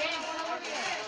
Okay.